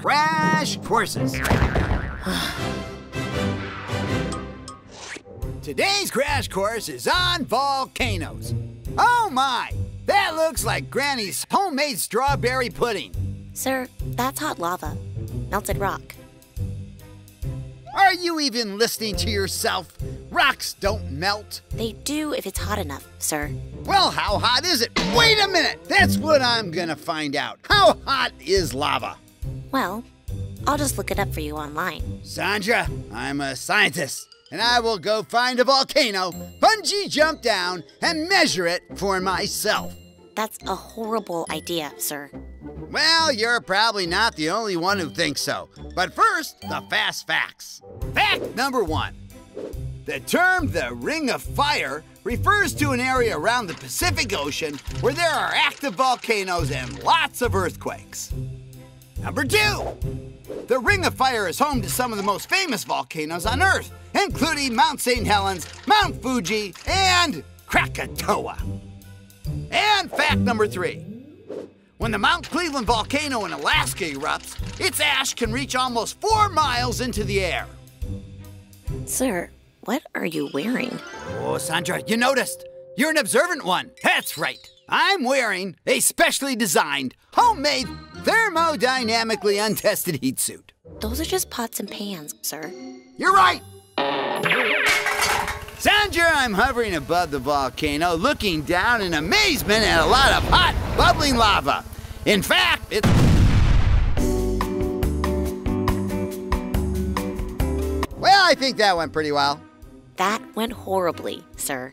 Crash Courses. Today's crash course is on volcanoes. Oh my! That looks like Granny's homemade strawberry pudding. Sir, that's hot lava. Melted rock. Are you even listening to yourself? Rocks don't melt. They do if it's hot enough, sir. Well, how hot is it? Wait a minute! That's what I'm gonna find out. How hot is lava? Well, I'll just look it up for you online. Sandra, I'm a scientist, and I will go find a volcano, bungee jump down, and measure it for myself. That's a horrible idea, sir. Well, you're probably not the only one who thinks so. But first, the fast facts. Fact number one The term the Ring of Fire refers to an area around the Pacific Ocean where there are active volcanoes and lots of earthquakes. Number two The Ring of Fire is home to some of the most famous volcanoes on Earth, including Mount St. Helens, Mount Fuji, and Krakatoa. And fact number three. When the Mount Cleveland volcano in Alaska erupts, its ash can reach almost four miles into the air. Sir, what are you wearing? Oh, Sandra, you noticed. You're an observant one. That's right. I'm wearing a specially designed, homemade, thermodynamically untested heat suit. Those are just pots and pans, sir. You're right. Sandra, I'm hovering above the volcano, looking down in amazement at a lot of hot, bubbling lava. In fact, it. Well, I think that went pretty well. That went horribly, sir.